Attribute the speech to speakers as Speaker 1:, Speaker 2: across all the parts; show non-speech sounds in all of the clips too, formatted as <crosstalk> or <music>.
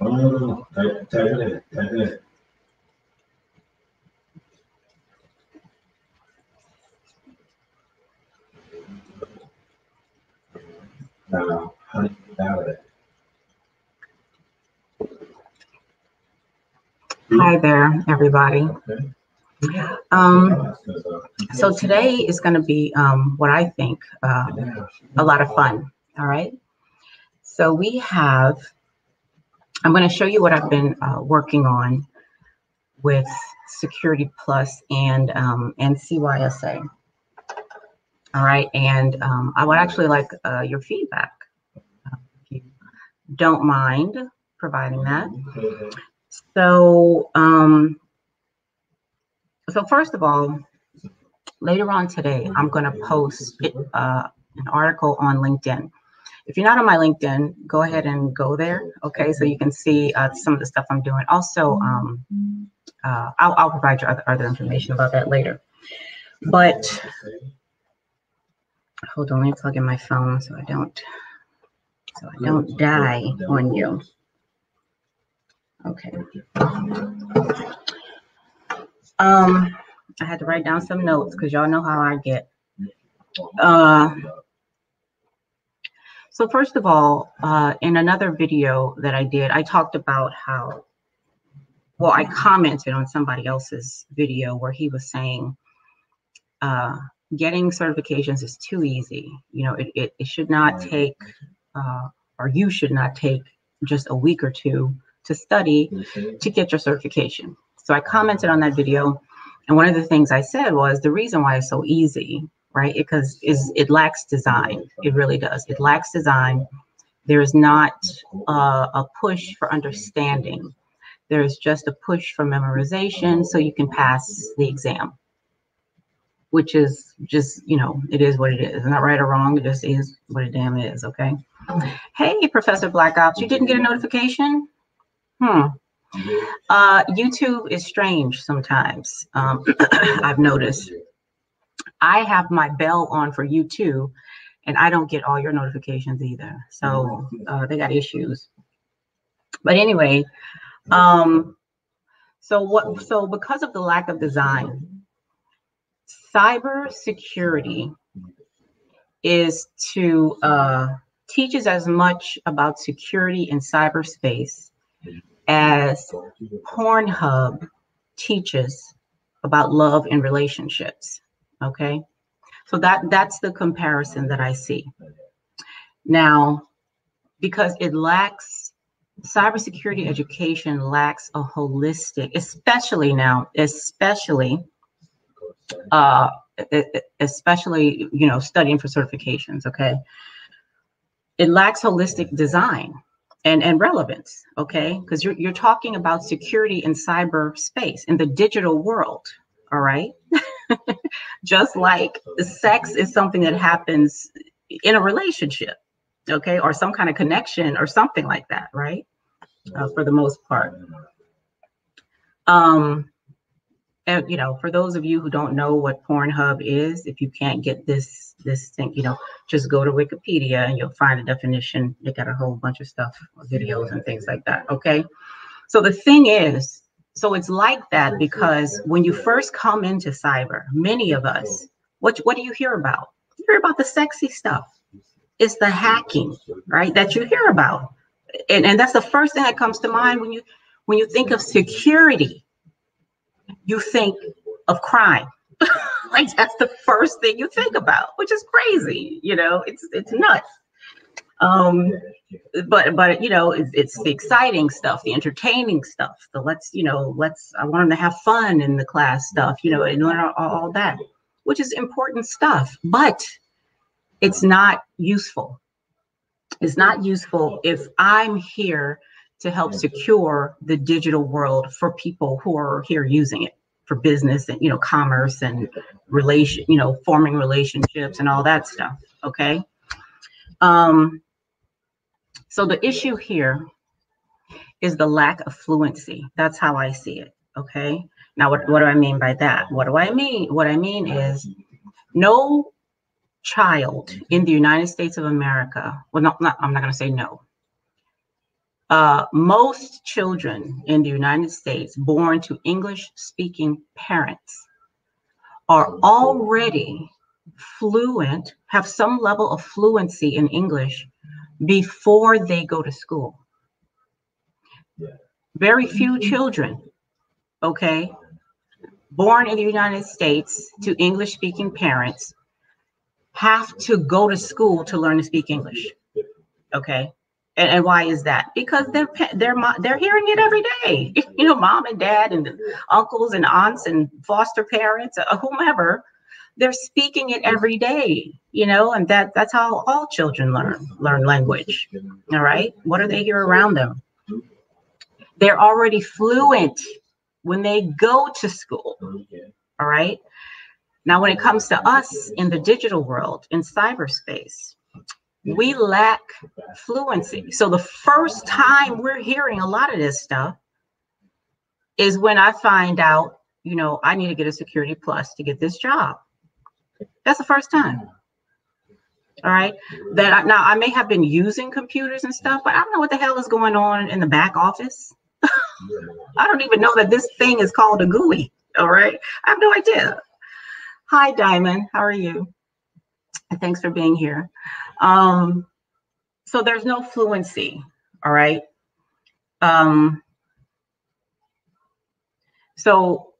Speaker 1: No, no, no, out of it?
Speaker 2: Hi there, everybody. Um, so today is going to be um, what I think uh, a lot of fun. All right. So we have, I'm going to show you what I've been uh, working on with Security Plus and um, and CYSA. All right, and um, I would actually like uh, your feedback. If you don't mind providing that. So, um, so first of all, later on today, I'm going to post uh, an article on LinkedIn. If you're not on my LinkedIn, go ahead and go there. Okay, so you can see uh, some of the stuff I'm doing. Also, um, uh, I'll, I'll provide you other, other information about that later. But hold on, let me plug in my phone so I don't so I don't die on you. Okay. Um, I had to write down some notes because y'all know how I get. Uh, so first of all, uh, in another video that I did, I talked about how, well, I commented on somebody else's video where he was saying, uh, getting certifications is too easy. You know, it, it, it should not take, uh, or you should not take just a week or two to study to get your certification. So I commented on that video. And one of the things I said was the reason why it's so easy, right? Because is it lacks design. It really does. It lacks design. There's not uh, a push for understanding. There's just a push for memorization so you can pass the exam, which is just, you know, it is what it is. Not right or wrong. It just is what it damn is. Okay. Hey, Professor Black Ops, you didn't get a notification? Hmm. Uh, YouTube is strange sometimes. Um, <coughs> I've noticed. I have my bell on for you too, and I don't get all your notifications either. So uh, they got issues. But anyway, um, so what? So because of the lack of design, cyber security is to uh, teaches as much about security in cyberspace as Pornhub teaches about love and relationships. Okay. So that that's the comparison that I see. Now, because it lacks cybersecurity education lacks a holistic, especially now, especially uh especially you know studying for certifications, okay? It lacks holistic design and, and relevance, okay? Because you're, you're talking about security in cyberspace, in the digital world, all right? <laughs> <laughs> Just like sex is something that happens in a relationship, okay? Or some kind of connection or something like that, right? Uh, for the most part. Um, and you know, for those of you who don't know what Pornhub is, if you can't get this this thing, you know, just go to Wikipedia and you'll find a definition. They got a whole bunch of stuff, videos and things like that. Okay. So the thing is, so it's like that because when you first come into cyber, many of us, what what do you hear about? You hear about the sexy stuff. It's the hacking, right? That you hear about. And, and that's the first thing that comes to mind when you when you think of security you think of crime. <laughs> like that's the first thing you think about, which is crazy. You know, it's it's nuts. Um, but but you know, it's, it's the exciting stuff, the entertaining stuff, the let's you know, let's I want them to have fun in the class stuff, you know, and learn all, all that, which is important stuff. But it's not useful. It's not useful if I'm here to help secure the digital world for people who are here using it for business and you know commerce and relation you know forming relationships and all that stuff okay um so the issue here is the lack of fluency. That's how i see it okay? Now what, what do i mean by that? What do i mean what i mean is no child in the united states of america well not, not i'm not going to say no. Uh, most children in the United States born to English speaking parents are already fluent, have some level of fluency in English before they go to school. Very few children, okay, born in the United States to English speaking parents have to go to school to learn to speak English. Okay. And, and why is that? Because they're they're they're hearing it every day. <laughs> You know, mom and dad and uncles and aunts and foster parents, uh, whomever, they're speaking it every day. You know, and that that's how all children learn learn language. All right, what are they hear around them? They're already fluent when they go to school. All right. Now, when it comes to us in the digital world, in cyberspace, we lack fluency. So the first time we're hearing a lot of this stuff is when I find out, you know, I need to get a security plus to get this job. That's the first time. All right. That I, now I may have been using computers and stuff, but I don't know what the hell is going on in the back office. <laughs> I don't even know that this thing is called a GUI. All right. I have no idea. Hi, Diamond. How are you? Thanks for being here. Um, so there's no fluency, all right? Um, so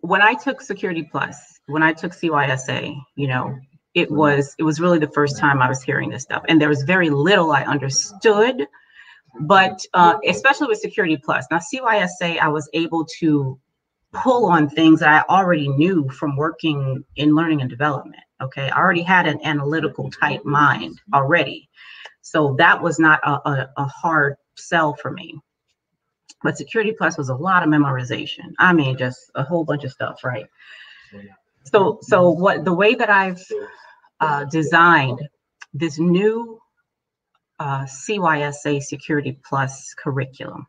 Speaker 2: when I took Security Plus, when I took CYSA, you know, it was it was really the first time I was hearing this stuff, and there was very little I understood. But uh, especially with Security Plus, now CYSA, I was able to pull on things that I already knew from working in learning and development. Okay, I already had an analytical type mind already. So that was not a, a, a hard sell for me. But Security Plus was a lot of memorization. I mean, just a whole bunch of stuff, right? So, so what the way that I've uh, designed this new uh, CYSA Security Plus curriculum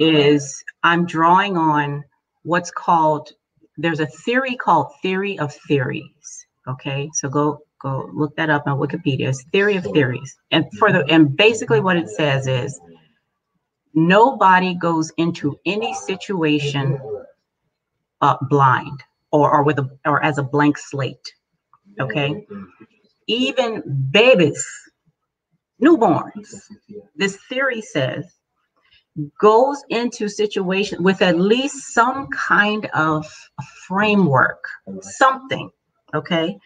Speaker 2: is I'm drawing on what's called there's a theory called theory of theories. Okay, so go go look that up on Wikipedia. It's theory of theories, and for the and basically what it says is nobody goes into any situation uh, blind or with a or as a blank slate. Okay, even babies, newborns. This theory says goes into situation with at least some kind of framework, something, okay,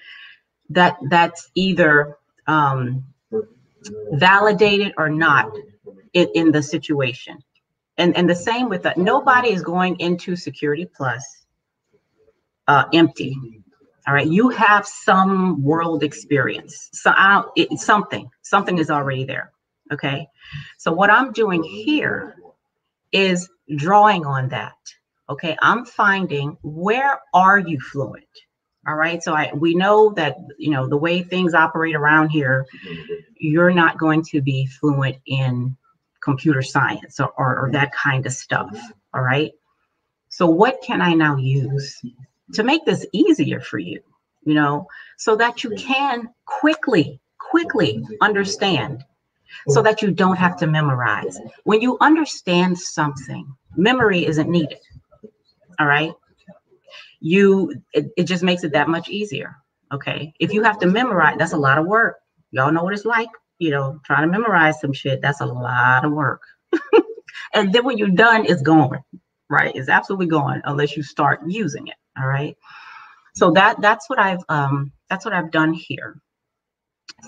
Speaker 2: that that's either um, validated or not in, in the situation. And, and the same with that, nobody is going into Security Plus uh, empty. All right, you have some world experience. So I, it, something, something is already there. Okay, so what I'm doing here is drawing on that. Okay, I'm finding where are you fluent? All right, so I we know that you know the way things operate around here, you're not going to be fluent in computer science or, or, or that kind of stuff. All right. So what can I now use to make this easier for you? You know, so that you can quickly, quickly understand so that you don't have to memorize. When you understand something, memory isn't needed. All right. You, it, it just makes it that much easier. Okay. If you have to memorize, that's a lot of work. Y'all know what it's like, you know, trying to memorize some shit. That's a lot of work. <laughs> and then when you're done, it's gone. Right. It's absolutely gone unless you start using it. All right. So that that's what I've um that's what I've done here.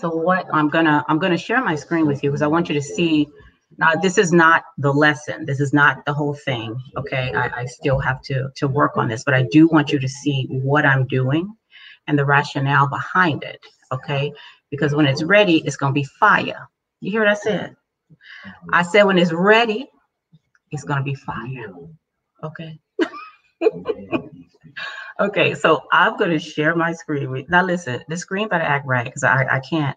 Speaker 2: So what I'm gonna I'm gonna share my screen with you because I want you to see. Now this is not the lesson. This is not the whole thing. Okay, I, I still have to to work on this, but I do want you to see what I'm doing and the rationale behind it. Okay, because when it's ready, it's gonna be fire. You hear what I said? I said when it's ready, it's gonna be fire. Okay. <laughs> Okay, so I'm going to share my screen. With, now, listen, the screen better act right because I, I can't.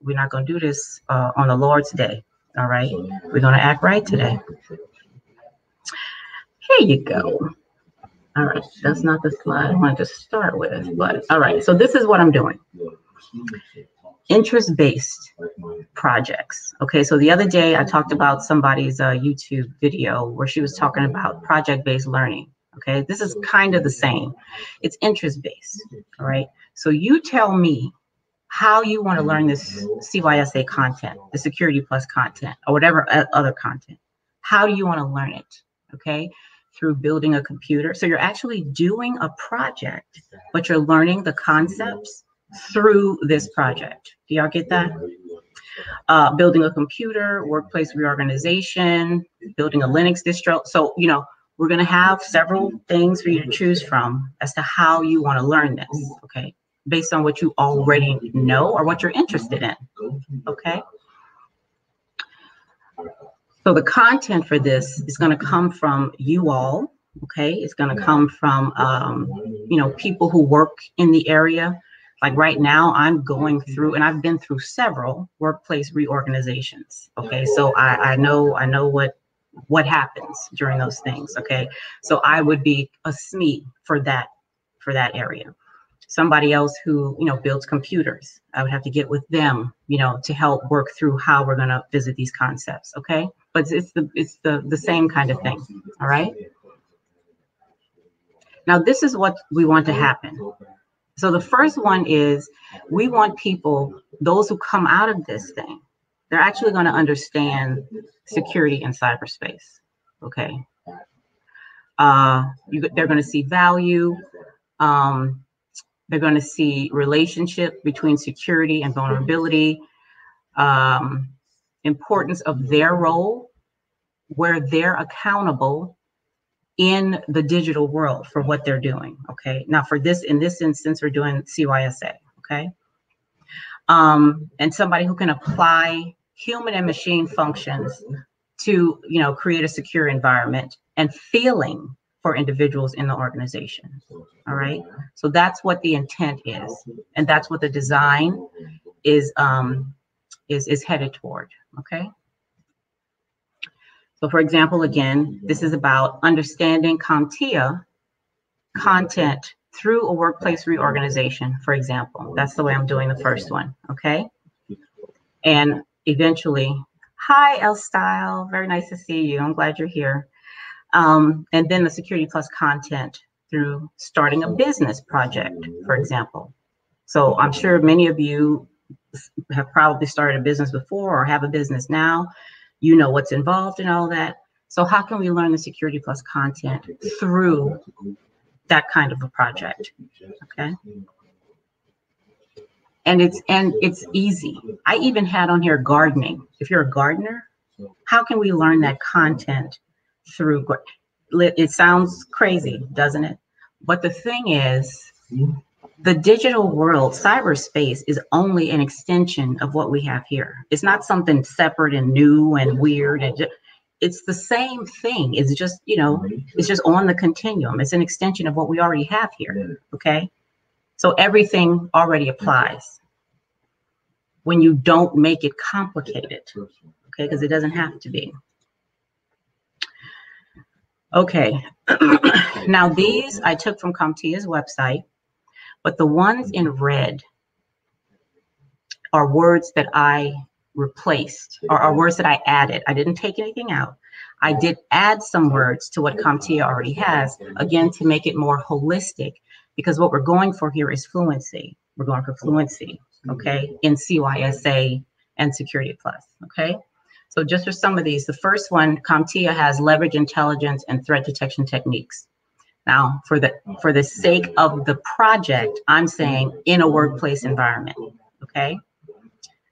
Speaker 2: We're not going to do this uh, on the Lord's Day. All right, we're going to act right today. Here you go. All right, that's not the slide I wanted to start with, but all right. So this is what I'm doing. interest-based projects. Okay, so the other day I talked about somebody's uh, YouTube video where she was talking about project-based learning. Okay, this is kind of the same. It's interest-based. All right. So you tell me how you want to learn this CYSA content, the Security Plus content, or whatever other content. How do you want to learn it? Okay, through building a computer. So you're actually doing a project, but you're learning the concepts through this project. Do y'all get that? uh, building a computer, workplace reorganization, building a Linux distro. So, you know, we're going to have several things for you to choose from as to how you want to learn this, okay? Based on what you already know or what you're interested in, okay? So the content for this is going to come from you all, okay? It's going to come from, um, you know, people who work in the area. Like right now, I'm going through, and I've been through several workplace reorganizations. Okay, so I, I know I know what what happens during those things. Okay, so I would be a SME for that for that area. Somebody else who you know builds computers, I would have to get with them, you know, to help work through how we're going to visit these concepts. Okay, but it's the it's the the same kind of thing. All right. Now this is what we want to happen. So the first one is we want people, those who come out of this thing, they're actually going to understand security in cyberspace. Okay. Uh, you, they're going to see value. Um, they're going to see relationship between security and vulnerability, um, importance of their role, where they're accountable in the digital world for what they're doing. Okay. Now, for this, in this instance, we're doing CYSA. Okay. Um, and somebody who can apply human and machine functions to, you know, create a secure environment and feeling for individuals in the organization. All right. So that's what the intent is, and that's what the design is um, is is headed toward. Okay. So for example, again, this is about understanding CompTIA content through a workplace reorganization, for example. That's the way I'm doing the first one, okay? And eventually, hi, L Style, very nice to see you. I'm glad you're here. Um, and then the Security Plus content through starting a business project, for example. So I'm sure many of you have probably started a business before or have a business now you know what's involved in all that. So how can we learn the Security Plus content through that kind of a project? Okay. And it's and it's easy. I even had on here gardening. If you're a gardener, how can we learn that content through it sounds crazy, doesn't it? But the thing is, the digital world, cyberspace, is only an extension of what we have here. It's not something separate and new and weird. And just, it's the same thing. It's just, you know, it's just on the continuum. It's an extension of what we already have here. Okay. So everything already applies when you don't make it complicated. Okay. Because it doesn't have to be. Okay. <clears throat> now, these I took from CompTIA's website. But the ones in red are words that I replaced or are words that I added. I didn't take anything out. I did add some words to what CompTIA already has, again, to make it more holistic, because what we're going for here is fluency. We're going for fluency, okay, in CYSA and Security Plus, okay? So just for some of these, the first one, CompTIA has leverage intelligence and threat detection techniques. Now, for the for the sake of the project, I'm saying in a workplace environment. Okay.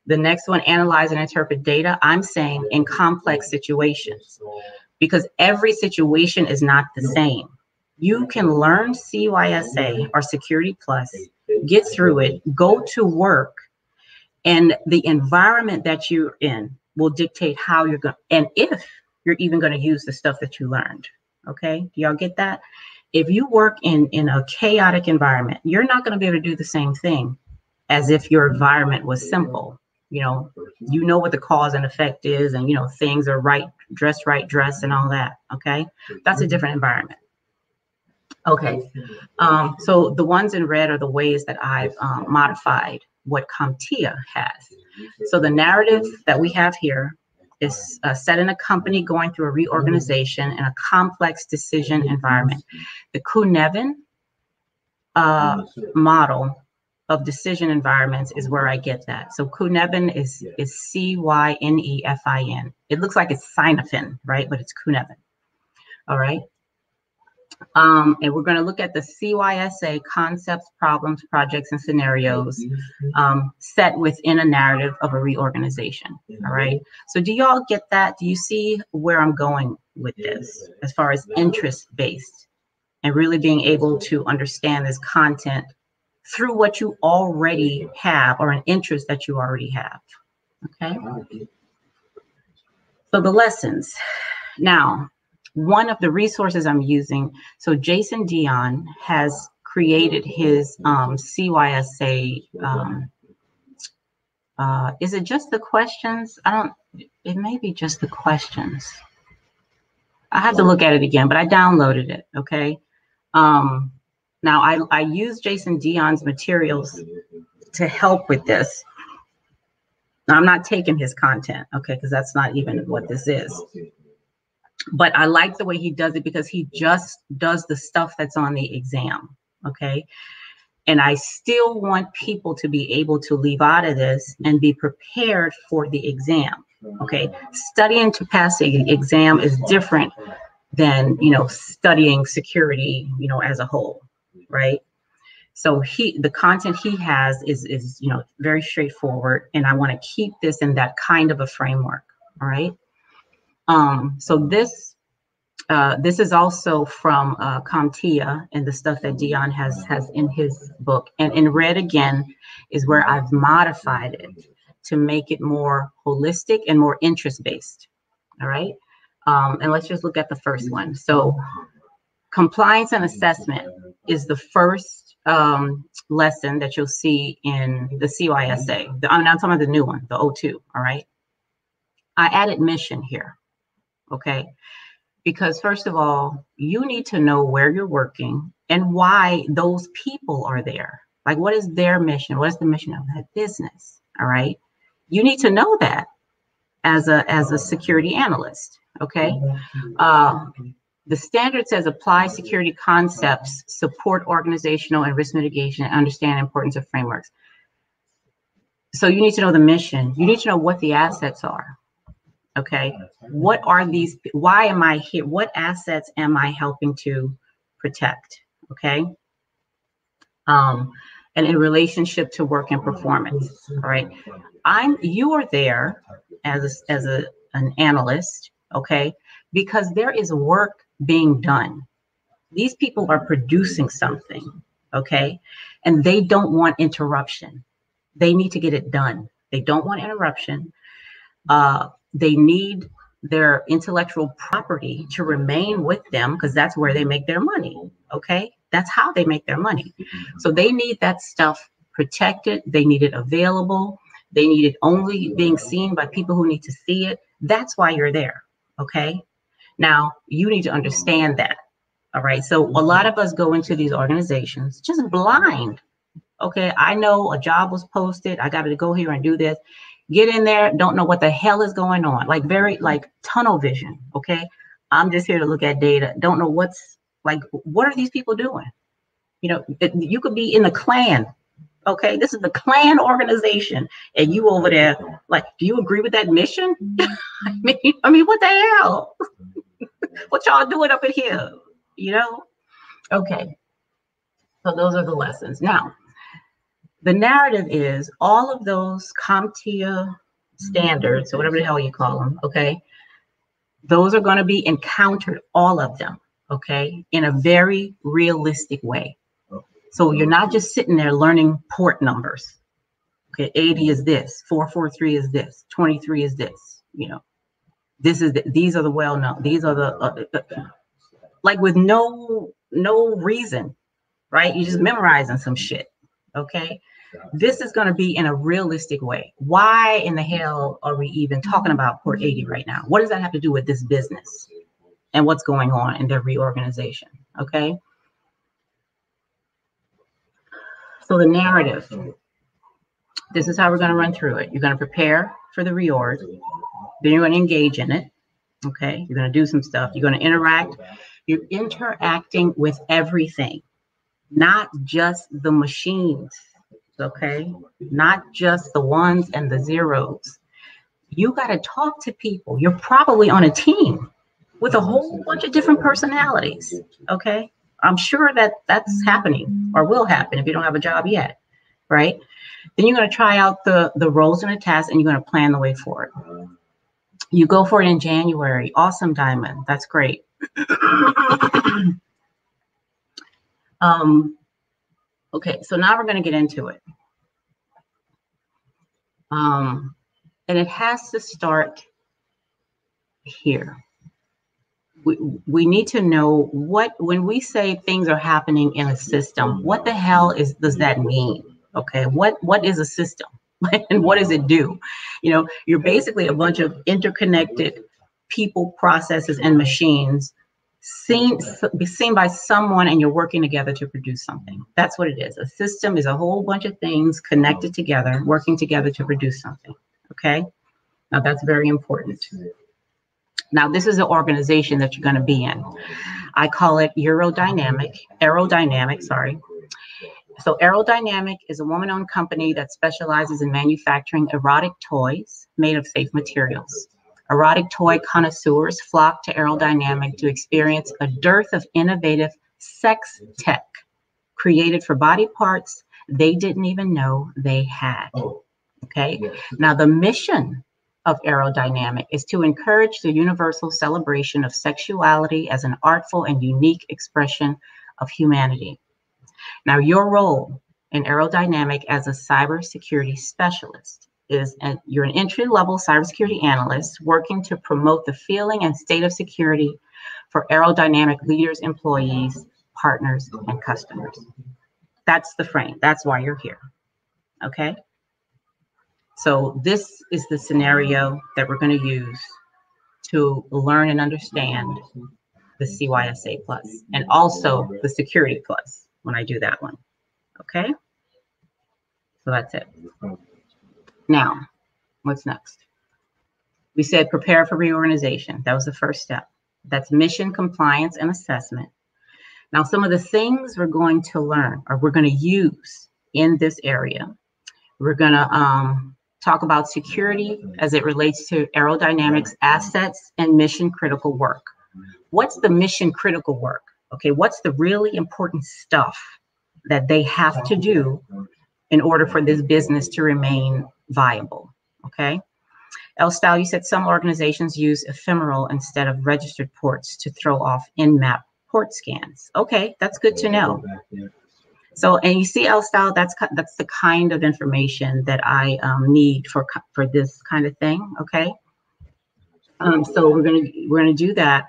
Speaker 2: The next one, analyze and interpret data. I'm saying in complex situations because every situation is not the same. You can learn CYSA or Security Plus, get through it, go to work, and the environment that you're in will dictate how you're going and if you're even going to use the stuff that you learned. Okay. Do y'all get that? if you work in in a chaotic environment you're not going to be able to do the same thing as if your environment was simple you know you know what the cause and effect is and you know things are right dress right dress and all that okay that's a different environment okay um, so the ones in red are the ways that i've um, modified what CompTIA has. So the narrative that we have here is uh, set in a company going through a reorganization in a complex decision environment. The Cynefin uh, model of decision environments is where I get that. So Cynefin is is C Y N E F I N. It looks like it's Cynefin, right? But it's Cynefin. All right. Um, and we're going to look at the CYSA concepts, problems, projects, and scenarios um, set within a narrative of a reorganization. All right. So, do y'all get that? Do you see where I'm going with this as far as interest based and really being able to understand this content through what you already have or an interest that you already have? Okay. So, the lessons. Now, one of the resources I'm using. So Jason Dion has created his um, CYSA. Um, uh, is it just the questions? I don't. It may be just the questions. I have to look at it again, but I downloaded it. Okay. Um, now I I use Jason Dion's materials to help with this. Now, I'm not taking his content, okay, because that's not even what this is but I like the way he does it because he just does the stuff that's on the exam. Okay. And I still want people to be able to leave out of this and be prepared for the exam. Okay. Studying to pass the exam is different than, you know, studying security, you know, as a whole. Right. So he the content he has is is you know very straightforward and I want to keep this in that kind of a framework. All right. Um, so this uh, this is also from uh, and the stuff that Dion has has in his book. And in red again is where I've modified it to make it more holistic and more interest based. All right. Um, and let's just look at the first one. So compliance and assessment is the first um, lesson that you'll see in the CYSA. The, I'm not talking about the new one, the O2. All right. I added mission here okay? Because, first of all, you need to know where you're working and why those people are there. Like, what is their mission? What is the mission of that business? All right. You need to know that as a as a security analyst. Okay. Uh, the standard says apply security concepts, support organizational and risk mitigation, and understand importance of frameworks. So you need to know the mission. You need to know what the assets are. Okay. What are these? Why am I here? What assets am I helping to protect? Okay. Um, and in relationship to work and performance. All right. I'm you are there as a, as a an analyst, okay, because there is work being done. These people are producing something, okay, and they don't want interruption. They need to get it done. They don't want interruption. Uh, they need their intellectual property to remain with them because that's where they make their money. Okay. That's how they make their money. Mm-hmm. So they need that stuff protected. They need it available. They need it only being seen by people who need to see it. That's why you're there. Okay. Now you need to understand that. All right. So a lot of us go into these organizations just blind. Okay. I know a job was posted. I got to go here and do this get in there, don't know what the hell is going on. Like very like tunnel vision. Okay. I'm just here to look at data. Don't know what's like, what are these people doing? You know, you could be in the Klan. Okay. This is the Klan organization. And you over there, like, do you agree with that mission? <laughs> I mean, I mean, what the hell? <laughs> what y'all doing up in here? You know? Okay. So those are the lessons. Now, the narrative is all of those CompTIA standards, or whatever the hell you call them, okay? Those are going to be encountered, all of them, okay, in a very realistic way. So you're not just sitting there learning port numbers. Okay, 80 is this, 443 is this, 23 is this, you know. This is the, these are the well known. These are the uh, uh, uh, like with no no reason, right? You're just memorizing some shit. Okay. This is going to be in a realistic way. Why in the hell are we even talking about Port 80 right now? What does that have to do with this business and what's going on in their reorganization? Okay. So the narrative. This is how we're going to run through it. You're going to prepare for the reorg. Then you're going to engage in it. Okay. You're going to do some stuff. You're going to interact. You're interacting with everything, not just the machines. Okay. Not just the ones and the zeros. You got to talk to people. You're probably on a team with a whole bunch of different personalities. Okay. I'm sure that that's happening or will happen if you don't have a job yet. Right. Then you're going to try out the, the roles and the tasks and you're going to plan the way forward. You go for it in January. Awesome, Diamond. That's great. Um, okay, so now we're going to get into it. Um, and it has to start here. We, we need to know what when we say things are happening in a system what the hell is does that mean okay what what is a system <laughs> and what does it do you know you're basically a bunch of interconnected people processes and machines seen be seen by someone and you're working together to produce something. That's what it is. A system is a whole bunch of things connected together working together to produce something okay? Now that's very important. Now this is the organization that you're going to be in. I call it eurodynamic aerodynamic sorry. So Aerodynamic is a woman-owned company that specializes in manufacturing erotic toys made of safe materials. Erotic toy connoisseurs flock to Aerodynamic to experience a dearth of innovative sex tech created for body parts they didn't even know they had. Oh. Okay. Now the mission of Aerodynamic is to encourage the universal celebration of sexuality as an artful and unique expression of humanity. Now, your role in Aerodynamic as a cybersecurity specialist is you're an entry level cybersecurity analyst working to promote the feeling and state of security for Aerodynamic leaders, employees, partners, and customers. That's the frame. That's why you're here. Okay. So, this is the scenario that we're going to use to learn and understand the CYSA plus and also the security plus when I do that one. Okay. So that's it. Now, what's next? We said prepare for reorganization. That was the first step. That's mission compliance and assessment. Now, some of the things we're going to learn or we're going to use in this area, we're going to um, talk about security as it relates to aerodynamics assets and mission critical work. What's the mission critical work? Okay, what's the really important stuff that they have to do in order for this business to remain viable? Okay. L style, you said some organizations use ephemeral instead of registered ports to throw off Nmap port scans. Okay, that's good to know. So, and you see L style, that's that's the kind of information that I um, need for for this kind of thing. Okay. Um, so we're gonna we're gonna do that.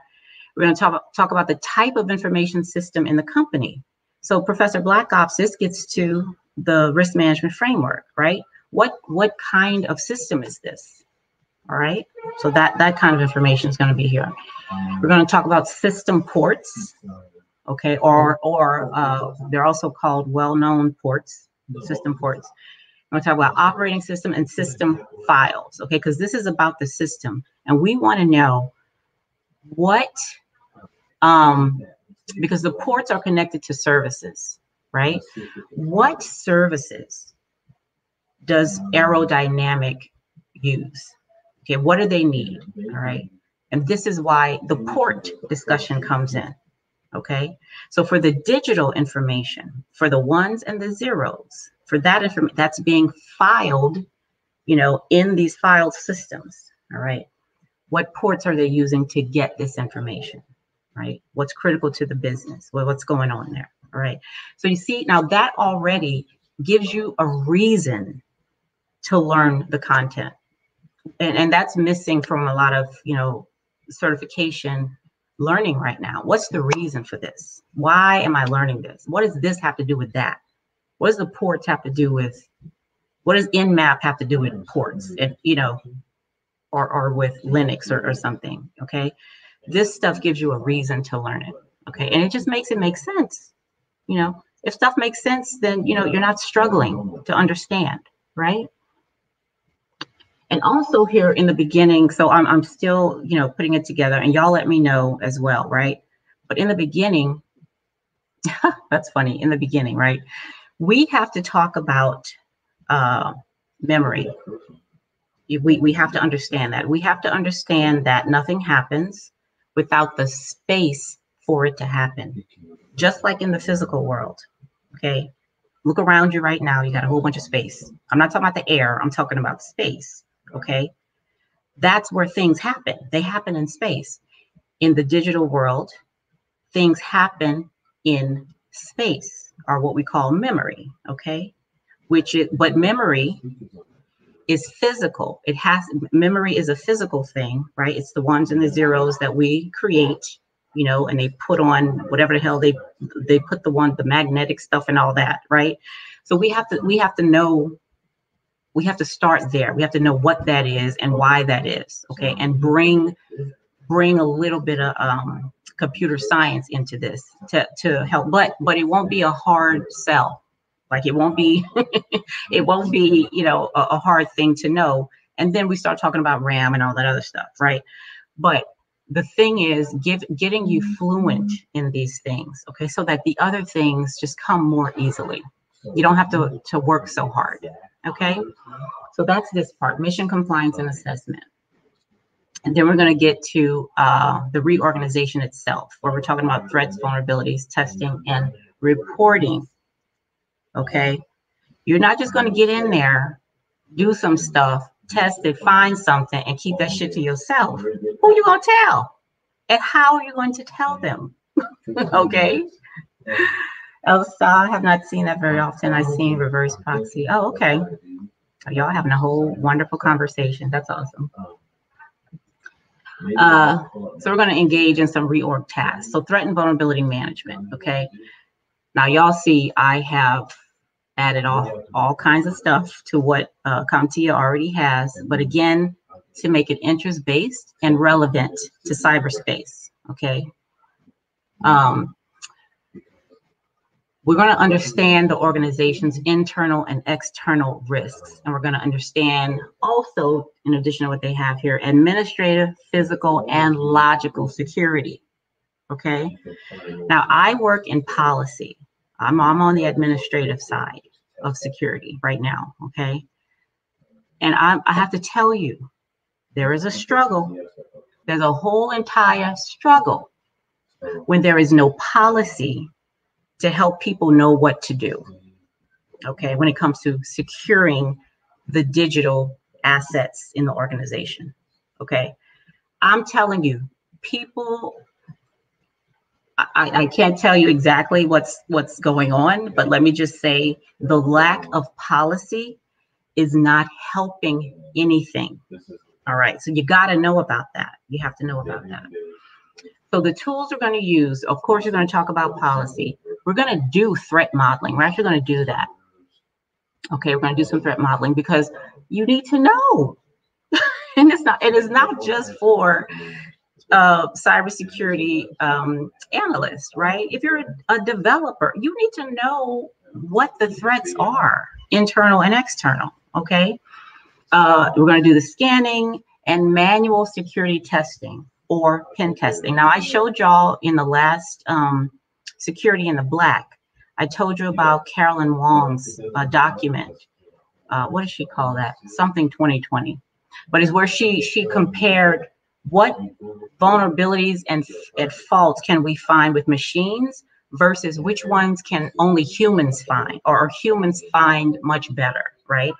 Speaker 2: We're going to talk, talk about the type of information system in the company. So Professor Black Ops, this gets to the risk management framework, right? What what kind of system is this? All right. So that that kind of information is going to be here. We're going to talk about system ports, okay, or or uh, they're also called well-known ports, system ports. I'm going to talk about operating system and system files, okay, because this is about the system, and we want to know what um, because the ports are connected to services, right? What services does aerodynamic use? Okay, what do they need? All right. And this is why the port discussion comes in. Okay. So for the digital information, for the ones and the zeros, for that information that's being filed, you know, in these file systems. All right. What ports are they using to get this information? right? What's critical to the business? What's going on there? All right. So you see, now that already gives you a reason to learn the content. And, and that's missing from a lot of, you know, certification learning right now. What's the reason for this? Why am I learning this? What does this have to do with that? What does the ports have to do with what does Nmap have to do with ports and you know or or with Linux or, or something? Okay this stuff gives you a reason to learn it. Okay. And it just makes it make sense. You know, if stuff makes sense, then, you know, you're not struggling to understand. right? And also here in the beginning, so I'm, I'm still, you know, putting it together and y'all let me know as well, right? But in the beginning, <laughs> that's funny, in the beginning, right? We have to talk about uh, memory. We, we have to understand that. We have to understand that nothing happens without the space for it to happen, just like in the physical world. Okay. Look around you right now. You got a whole bunch of space. I'm not talking about the air, I'm talking about space. Okay. That's where things happen. They happen in space. In the digital world, things happen in space, or what we call memory. Okay. Which is, but memory is physical. It has memory is a physical thing, right? It's the ones and the zeros that we create, you know, and they put on whatever the hell they they put the one the magnetic stuff and all that, right? So we have to we have to know we have to start there. We have to know what that is and why that is, okay? And bring bring a little bit of um, computer science into this to to help, but but it won't be a hard sell like it won't be, <laughs> it won't be, you know, a, a hard thing to know. And then we start talking about RAM and all that other stuff, right? But the thing is give, getting you fluent in these things okay so that the other things just come more easily you don't have to to work so hard okay so that's this part mission compliance and assessment and then we're going to get to uh, the reorganization itself where we're talking about threats vulnerabilities testing and reporting Okay. You're not just going to get in there, do some stuff, test it, find something, and keep that shit to yourself. Who you going to tell? And how are you going to tell them? <laughs> okay. Elsa, I have not seen that very often. I've seen reverse proxy. Oh, okay. Y'all having a whole wonderful conversation. That's awesome. Uh, so we're going to engage in some reorg tasks. So threat and vulnerability management. Okay. Now y'all see I have added all, all kinds of stuff to what uh, CompTIA already has, but again, to make it interest-based and relevant to cyberspace, okay? Um, we're going to understand the organization's internal and external risks. And we're going to understand also, in addition to what they have here, administrative, physical, and logical security. Okay. Now, I work in policy. I'm, I'm on the administrative side of security right now. Okay. And I, I have to tell you, there is a struggle. There's a whole entire struggle when there is no policy to help people know what to do. Okay. When it comes to securing the digital assets in the organization. Okay. I'm telling you, people I, I can't tell you exactly what's what's going on, but let me just say the lack of policy is not helping anything. All right, so you got to know about that. You have to know about that. So the tools we're going to use, of course, you're going to talk about policy. We're going to do threat modeling. We're actually going to do that. Okay, we're going to do some threat modeling because you need to know. <laughs> and it's not, it is not just for uh, cybersecurity um, analyst, right? If you're a developer, you need to know what the threats are, internal and external. Okay. Uh, we're going to do the scanning and manual security testing or pen testing. Now, I showed y'all in the last um, Security in the Black, I told you about Carolyn Wong's uh, document. Uh, what does she call that? Something 2020. But it's where she she compared what vulnerabilities and, and faults can we find with machines versus which ones can only humans find or humans find much better, right?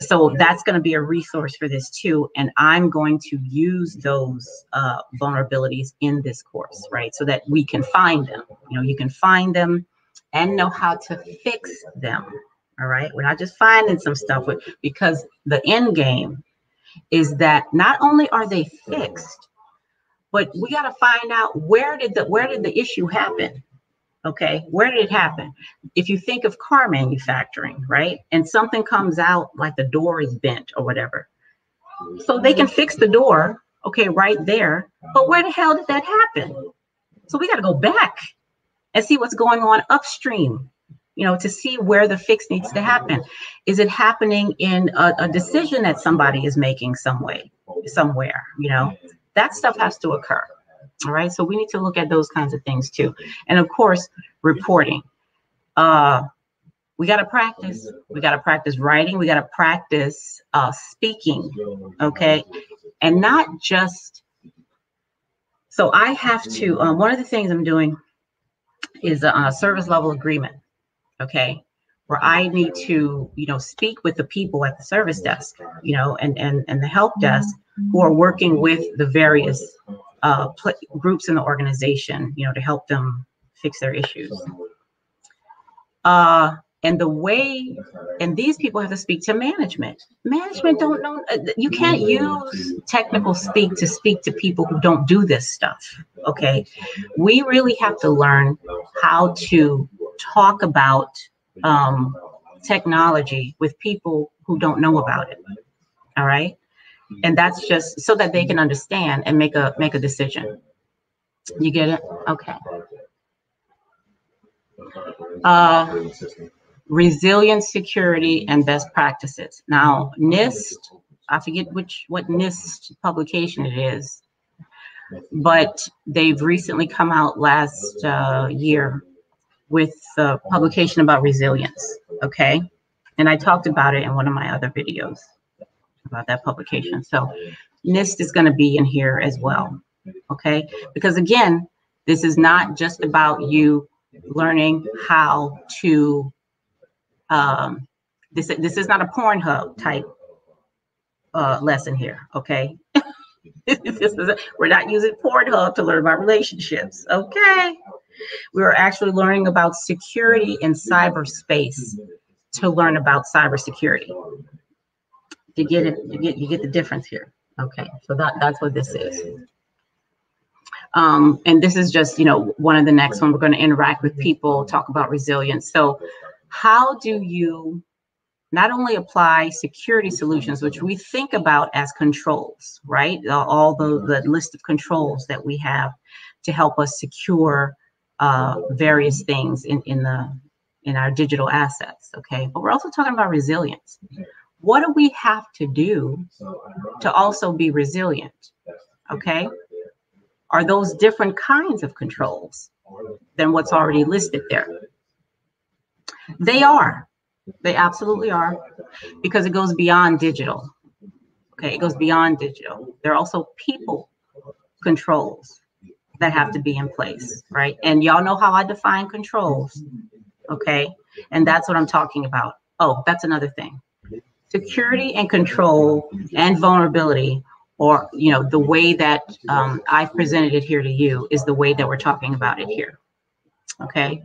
Speaker 2: So that's going to be a resource for this too. And I'm going to use those uh, vulnerabilities in this course, right? So that we can find them. You know, you can find them and know how to fix them. All right. We're not just finding some stuff with, because the end game is that not only are they fixed, but we got to find out where did the where did the issue happen? Okay, where did it happen? If you think of car manufacturing, right, and something comes out like the door is bent or whatever, so they can fix the door, okay, right there. But where the hell did that happen? So we got to go back and see what's going on upstream you know, to see where the fix needs to happen. Is it happening in a, a decision that somebody is making some way, somewhere, you know? That stuff has to occur. All right. So we need to look at those kinds of things too. And of course, reporting. Uh, we got to practice. We got to practice writing. We got to practice uh, speaking. Okay. And not just. So I have to, um, one of the things I'm doing is a, a service level agreement. Okay. Where I need to, you know, speak with the people at the service desk, you know, and, and, and the help desk who are working with the various uh, pl- groups in the organization, you know, to help them fix their issues. Uh, and the way, and these people have to speak to management. Management don't know. uh, You can't use technical speak to speak to people who don't do this stuff. Okay, we really have to learn how to talk about um, technology with people who don't know about it. All right, and that's just so that they can understand and make a make a decision. You get it? Okay. Uh, resilience, security, and best practices. Now, NIST, I forget which what NIST publication it is, but they've recently come out last uh, year with the publication about resilience. Okay, and I talked about it in one of my other videos about that publication. So NIST is going to be in here as well. Okay, because again, this is not just about you learning how to um, this this is not a Pornhub type uh, lesson here. Okay, <laughs> this is a, we're not using Pornhub to learn about relationships. Okay, we are actually learning about security in cyberspace to learn about cybersecurity. To get it, you get you get the difference here. Okay, so that that's what this is. Um, and this is just, you know, one of the next one. We're going to interact with people, talk about resilience. So, how do you not only apply security solutions, which we think about as controls, right? All the, the list of controls that we have to help us secure uh, various things in, in the in our digital assets. Okay, but we're also talking about resilience. What do we have to do to also be resilient? Okay, are those different kinds of controls than what's already listed there? They are. They absolutely are because it goes beyond digital. Okay, it goes beyond digital. There are also people controls that have to be in place, right? And y'all know how I define controls. Okay, and that's what I'm talking about. Oh, that's another thing. Security and control and vulnerability or you know the way that um, I've presented it here to you is the way that we're talking about it here. Okay,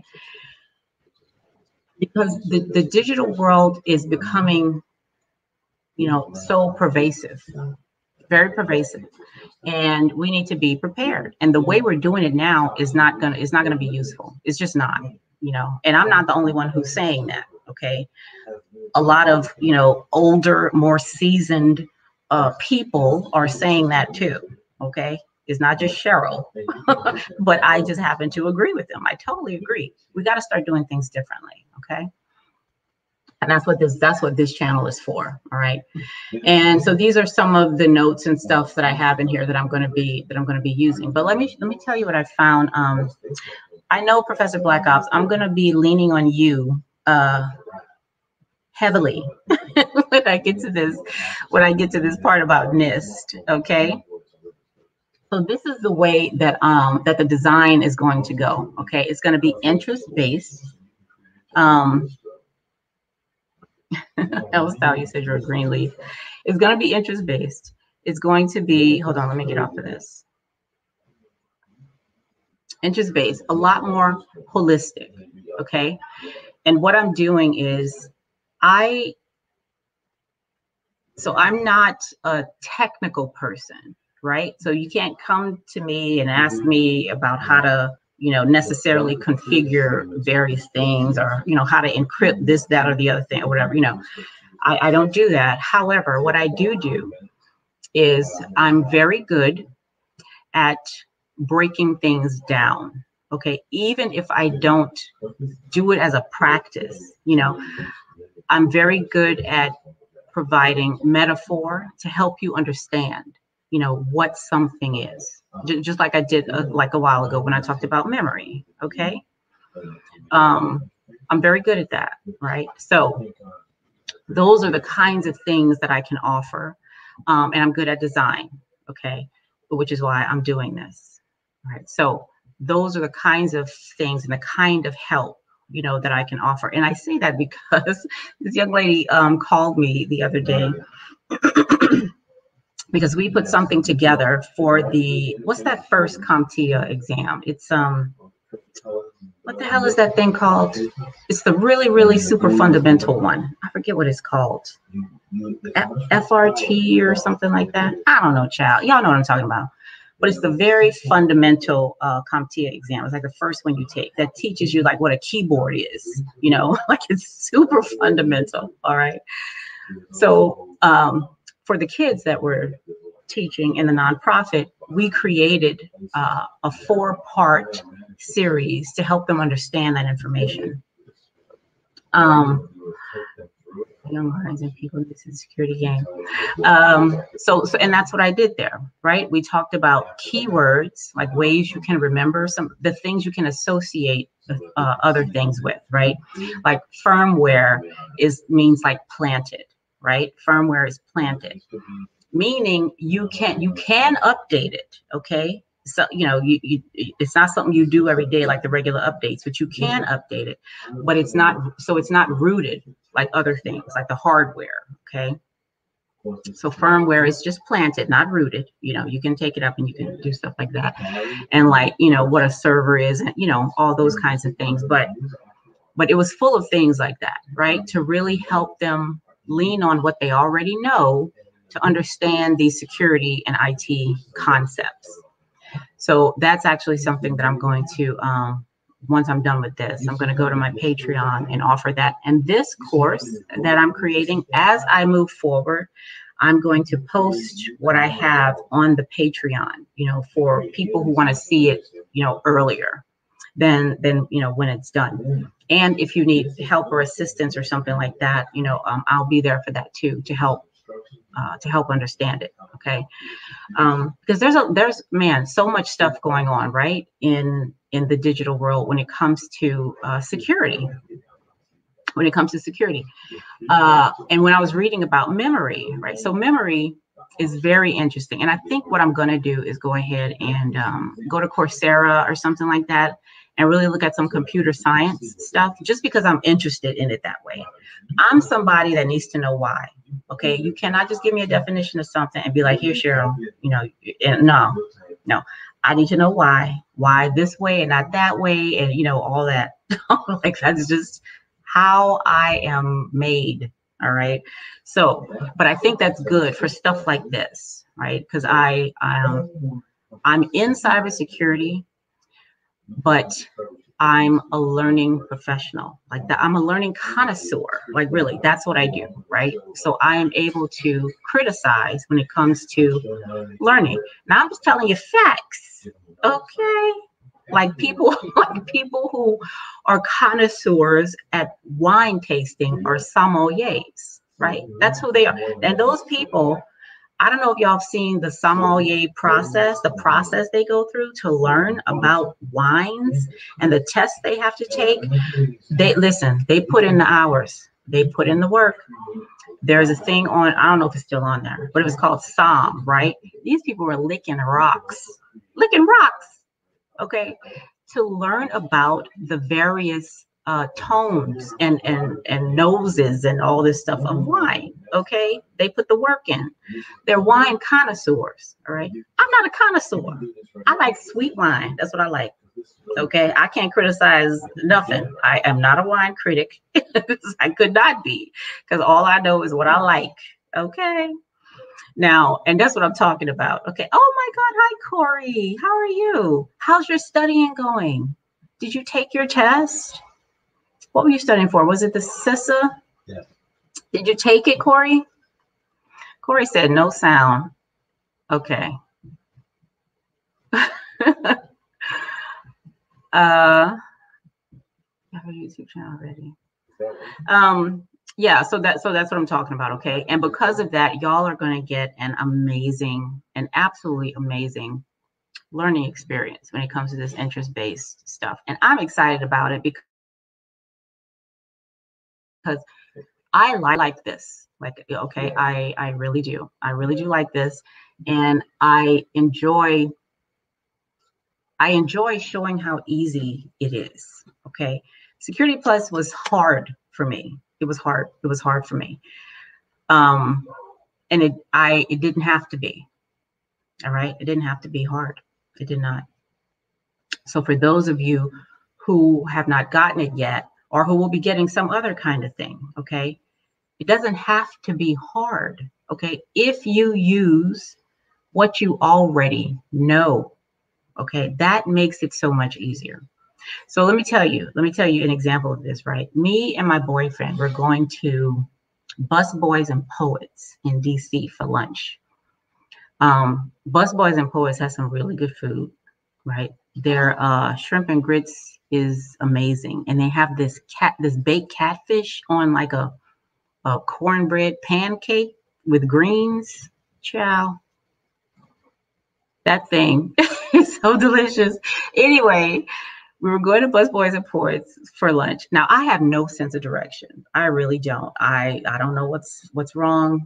Speaker 2: because the, the digital world is becoming, you know, so pervasive, very pervasive, and we need to be prepared. And the way we're doing it now is not gonna is not gonna be useful. It's just not, you know. And I'm not the only one who's saying that. Okay, a lot of you know older, more seasoned uh, people are saying that too. Okay. It's not just Cheryl, <laughs> but I just happen to agree with them. I totally agree. We got to start doing things differently. Okay. And that's what this that's what this channel is for. All right. And so these are some of the notes and stuff that I have in here that I'm going to be that I'm going to be using. But let me let me tell you what I found. Um, I know Professor Black Ops, I'm going to be leaning on you uh, heavily <laughs> when I get to this when I get to this part about NIST. Okay. So this is the way that um that the design is going to go. Okay, it's going to be interest based. Um, <laughs> Ellis Style, you said you're a green leaf. It's going to be interest based. It's going to be. Hold on, let me get off of this. Interest based, a lot more holistic. Okay, and what I'm doing is I. So I'm not a technical person right? So you can't come to me and ask mm-hmm. me about how to, you know, necessarily configure various things or, you know, how to encrypt this, that, or the other thing or whatever, you know. I, I don't do that. However, what I do do is I'm very good at breaking things down. Okay. Even if I don't do it as a practice, you know, I'm very good at providing metaphor to help you understand, you know, what something is. Just like I did uh, like a while ago when I talked about memory. Okay. Um, I'm very good at that. Right. So those are the kinds of things that I can offer. Um, and I'm good at design. Okay. Which is why I'm doing this. Right. So those are the kinds of things and the kind of help you know that i can offer. And i say that <laughs> because this young lady um, called me the other day <clears throat> because we put something together for the what's that first CompTIA exam? It's um what the hell is that thing called? It's the really really super fundamental one. I forget what it's called. F- frt or something like that. I don't know child. Y'all know what i'm talking about but it's the very fundamental uh, CompTIA exam. It's like the first one you take that teaches you like what a keyboard is, you know, <laughs> like it's super fundamental. All right. So um, for the kids that we're teaching in the nonprofit, we created uh, a four part series to help them understand that information. Um, young minds and people in this security game. Um, so, so, and that's what I did there, right? We talked about keywords, like ways you can remember some the things you can associate uh, other things with, right? Like firmware is means like planted, right? Firmware is planted, meaning you can you can update it, okay? So you know, you, you it's not something you do every day like the regular updates, but you can mm-hmm. update it, but it's not so it's not rooted like other things, like the hardware. Okay. So firmware is just planted, not rooted. You know, you can take it up and you can do stuff like that. And like, you know, what a server is and you know, all those kinds of things. But but it was full of things like that, right? To really help them lean on what they already know to understand these security and IT concepts. So that's actually something that I'm going to um, once I'm done with this, I'm going to go to my Patreon and offer that. And this course that I'm creating, as I move forward, I'm going to post what I have on the Patreon, you know, for people who want to see it, you know, earlier than than you know when it's done. And if you need help or assistance or something like that, you know, um, I'll be there for that too to help uh, to help understand it. Okay, um, because there's a there's man so much stuff going on right in in the digital world when it comes to uh, security. When it comes to security, uh, and when I was reading about memory, right? So memory is very interesting, and I think what I'm going to do is go ahead and um, go to Coursera or something like that, and really look at some computer science stuff, just because I'm interested in it that way. I'm somebody that needs to know why. Okay, you cannot just give me a definition of something and be like, "Here, Cheryl," you know, no, no. I need to know why, why this way and not that way, and you know, all that. <laughs> like that's just how I am made. All right. So, but I think that's good for stuff like this, right? Because I, um, I'm in cybersecurity, but I'm a learning professional. Like that, I'm a learning connoisseur. Like really, that's what I do, right? So I am able to criticize when it comes to learning. Now I'm just telling you facts, okay? Like people, <laughs> like people who are connoisseurs at wine tasting are sommeliers, right? That's who they are. And those people, I don't know if y'all have seen the sommelier oh, process, the process they go through to learn about wines and the tests they have to take. They listen, they put in the hours, they put in the work. There's a thing on, I don't know if it's still on there, but it was called Somm, right? These people were licking rocks, licking rocks, okay, to learn about the various uh, tones and and and noses and all this stuff of wine. Okay, they put the work in. They're wine connoisseurs. All right, I'm not a connoisseur. I like sweet wine. That's what I like. Okay, I can't criticize nothing. I am not a wine critic. <laughs> I could not be because all I know is what I like. Okay. Now, and that's what I'm talking about. Okay. Oh my God. Hi, Corey. How are you? How's your studying going? Did you take your test? What were you studying for? Was it the CISA?
Speaker 1: Yeah.
Speaker 2: Did you take it, Corey? Corey said no sound. Okay. <laughs> Uh, I have a YouTube channel already. Um, yeah, so that so that's what I'm talking about, okay? And because of that, y'all are going to get an amazing, an absolutely amazing learning experience when it comes to this interest-based stuff. And I'm excited about it because because I li- like this. Like, okay, I I really do. I really do like this, and I enjoy. I enjoy showing how easy it is. Okay, Security Plus was hard for me. It was hard. It was hard for me. Um, and it I it didn't have to be. All right, it didn't have to be hard. It did not. So for those of you who have not gotten it yet, or who will be getting some other kind of thing, okay, it doesn't have to be hard. Okay, if you use what you already know, okay, that makes it so much easier. So let me tell you, let me tell you an example of this, right? Me and my boyfriend were going to Busboys and Poets in DC for lunch. Um, Busboys and Poets has some really good food, right? Their uh, shrimp and grits is amazing, and they have this cat, this baked catfish on like a, a cornbread pancake with greens. Chow. That thing <laughs> is so delicious. Anyway, we were going to Busboys and Poets for lunch. Now I have no sense of direction. I really don't. I I don't know what's what's wrong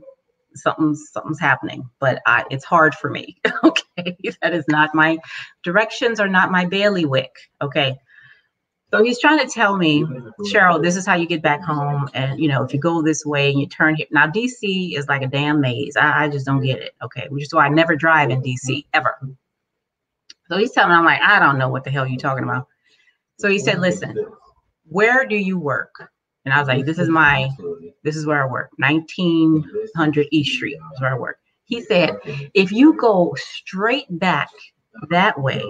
Speaker 2: something's something's happening but I, it's hard for me <laughs> okay that is not my directions are not my bailiwick okay so he's trying to tell me cheryl this is how you get back home and you know if you go this way and you turn here now dc is like a damn maze i, I just don't get it okay which is why i never drive in dc ever so he's telling me i'm like i don't know what the hell you're talking about so he said listen where do you work and I was like, this is my, this is where I work. 1900 East Street is where I work. He said, if you go straight back that way,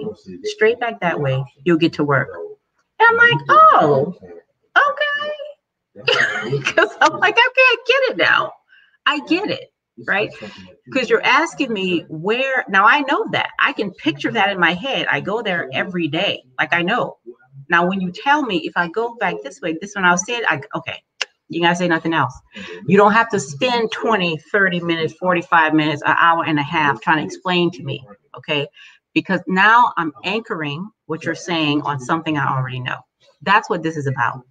Speaker 2: straight back that way, you'll get to work. And I'm like, oh, okay. Because <laughs> I'm like, okay, I get it now. I get it, right? Because you're asking me where, now I know that. I can picture that in my head. I go there every day. Like I know. Now, when you tell me if I go back this way, this one I'll say it, I okay, you gotta say nothing else. You don't have to spend 20, 30 minutes, 45 minutes, an hour and a half trying to explain to me, okay? Because now I'm anchoring what you're saying on something I already know. That's what this is about.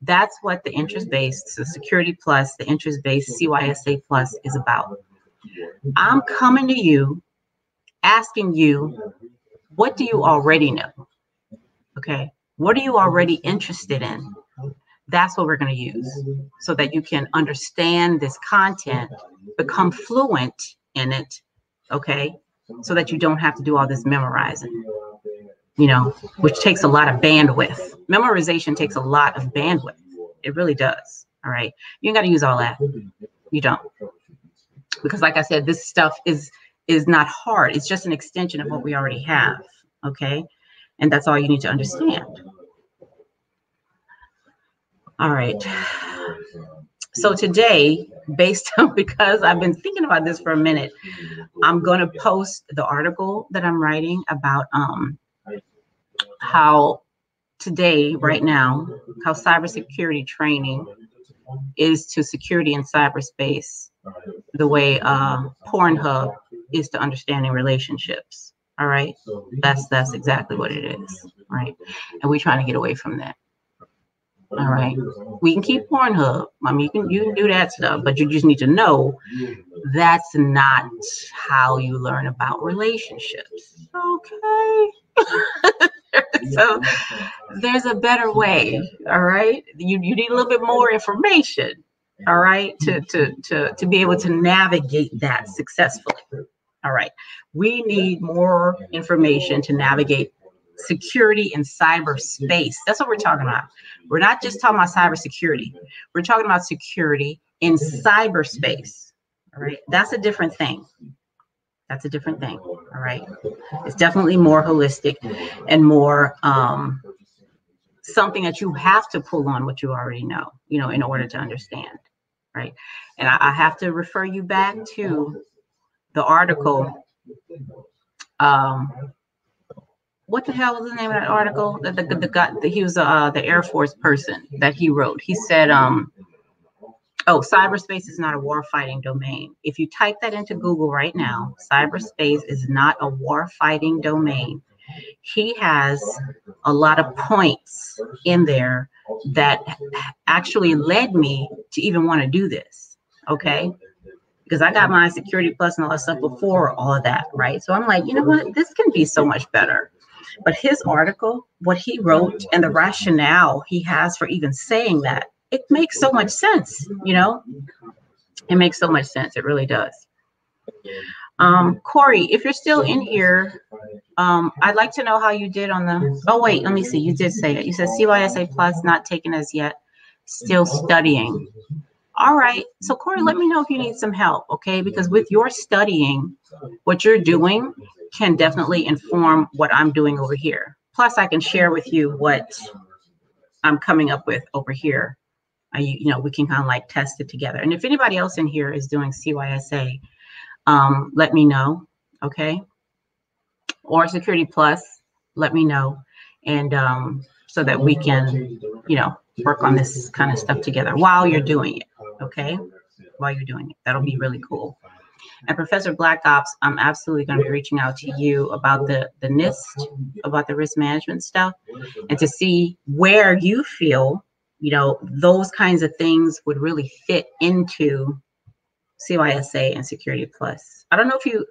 Speaker 2: That's what the interest based, the security plus, the interest based CYSA plus is about. I'm coming to you asking you, what do you already know? Okay. What are you already interested in? That's what we're going to use so that you can understand this content, become fluent in it, okay? So that you don't have to do all this memorizing, you know, which takes a lot of bandwidth. Memorization takes a lot of bandwidth. It really does. All right. You ain't got to use all that. You don't. Because like I said, this stuff is is not hard. It's just an extension of what we already have. Okay. And that's all you need to understand. All right. So today, based <laughs> on because I've been thinking about this for a minute, I'm going to post the article that I'm writing about um how today, right now, how cybersecurity training is to security in cyberspace, the way uh, Pornhub is to understanding relationships. All right, that's that's exactly what it is, right? And we're trying to get away from that. All right, we can keep Pornhub. I mean, you can you can do that stuff, but you just need to know that's not how you learn about relationships. Okay. <laughs> so there's a better way. All right, you you need a little bit more information. All right, to to to to be able to navigate that successfully. All right. We need more information to navigate security in cyberspace. That's what we're talking about. We're not just talking about cybersecurity. We're talking about security in cyberspace. All right. That's a different thing. That's a different thing. All right. It's definitely more holistic and more um, something that you have to pull on what you already know, you know, in order to understand. Right. And I, I have to refer you back to the article um, what the hell was the name of that article? that the, the, the guy the, he was uh the Air Force person that he wrote. He said um oh cyberspace is not a war fighting domain. If you type that into Google right now, cyberspace is not a war fighting domain. He has a lot of points in there that actually led me to even want to do this. Okay because I got my security plus and all that stuff before all of that, right? So I'm like, you know what? This can be so much better. But his article, what he wrote, and the rationale he has for even saying that, it makes so much sense, you know? It makes so much sense. It really does. Um, Corey, if you're still in here, um, I'd like to know how you did on the. Oh, wait, let me see. You did say it. You said CYSA Plus not taken as yet, still studying. All right. So, Corey, let me know if you need some help, okay? Because with your studying, what you're doing can definitely inform what I'm doing over here. Plus, I can share with you what I'm coming up with over here. I, you know, we can kind of like test it together. And if anybody else in here is doing CYSA, um, let me know, okay? Or Security Plus, let me know. And um, so that we can, you know, work on this kind of stuff together while you're doing it okay? While you're doing it. That'll be really cool. And Professor Black Ops, I'm absolutely going to be reaching out to you about the, the NIST, about the risk management stuff, and to see where you feel, you know, those kinds of things would really fit into CYSA and Security Plus. I don't know if you,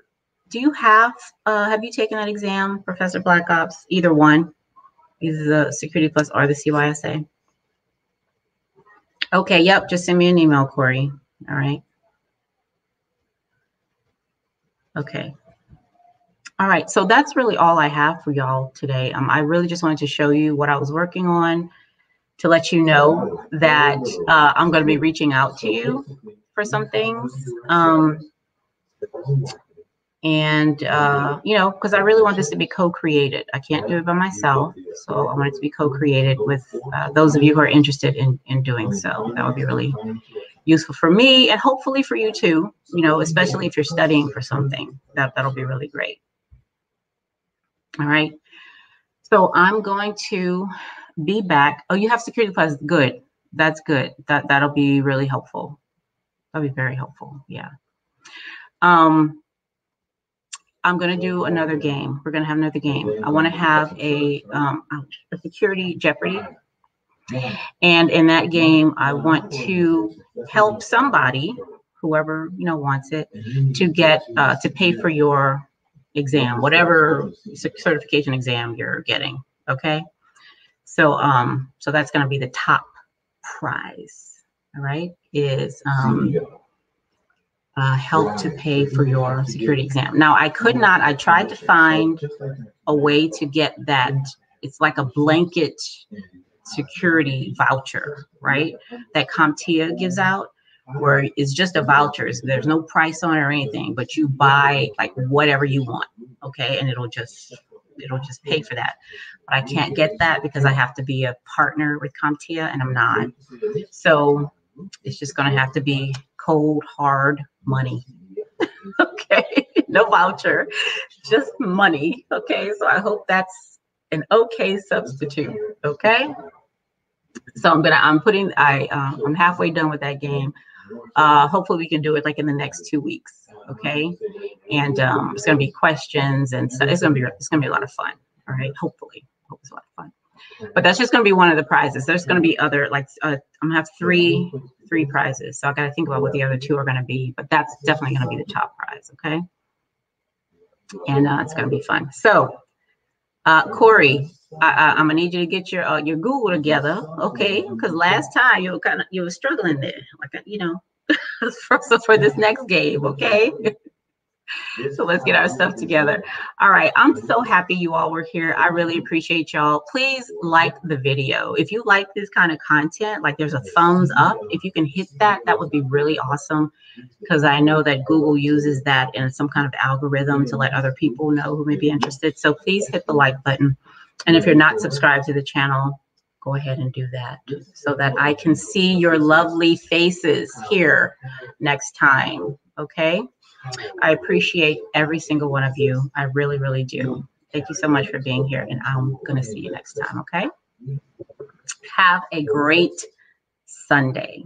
Speaker 2: do you have, uh, have you taken that exam, Professor Black Ops? Either one, either the Security Plus or the CYSA? Okay, yep, just send me an email, Corey. All right. Okay. All right, so that's really all I have for y'all today. Um, I really just wanted to show you what I was working on to let you know that uh, I'm going to be reaching out to you for some things. Um, and uh, you know because i really want this to be co-created i can't do it by myself so i want it to be co-created with uh, those of you who are interested in in doing so that would be really useful for me and hopefully for you too you know especially if you're studying for something that that'll be really great. All right. So i'm going to be back. Oh you have security plus good. That's good. That that'll be really helpful. That'll be very helpful. Yeah. Um I'm going to do another game. We're going to have another game. I want to have a, um, a security Jeopardy. And in that game, I want to help somebody, whoever you know wants it, to get uh, to pay for your exam, whatever certification exam you're getting. Okay, so um, so that's going to be the top prize. All right, is um, uh, help to pay for your security exam. Now, I could not, I tried to find a way to get that. It's like a blanket security voucher, right? That CompTIA gives out, where it's just a voucher. There's no price on it or anything, but you buy like whatever you want, okay? And it'll just it'll just pay for that. But I can't get that because I have to be a partner with CompTIA and I'm not. So it's just going to have to be cold, hard money. <laughs> okay, no voucher, just money. Okay, so I hope that's an okay substitute. Okay, so I'm gonna I'm putting I uh, I'm halfway done with that game. Uh, hopefully we can do it like in the next two weeks. Okay, and um, it's gonna be questions and so it's gonna be it's gonna be a lot of fun. All right, hopefully, hope it's a lot of fun but that's just going to be one of the prizes. There's going to be other like uh, I'm gonna have three three prizes, so I got to think about what the other two are going to be. But that's definitely going to be the top prize, okay? And uh, it's going to be fun. So, uh, Corey, I, am gonna need you to get your uh, your Google together, okay? Because last time you were kind of you were struggling there, like you know, <laughs> for, for this next game, okay? So let's get our stuff together. All right. I'm so happy you all were here. I really appreciate y'all. Please like the video. If you like this kind of content, like there's a thumbs up. If you can hit that, that would be really awesome because I know that Google uses that in some kind of algorithm to let other people know who may be interested. So please hit the like button. And if you're not subscribed to the channel, go ahead and do that so that I can see your lovely faces here next time. Okay. I appreciate every single one of you. I really, really do. Thank you so much for being here, and I'm going to see you next time, okay? Have a great Sunday.